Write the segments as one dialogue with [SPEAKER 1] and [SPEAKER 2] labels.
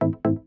[SPEAKER 1] Thank you.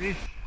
[SPEAKER 2] Peace.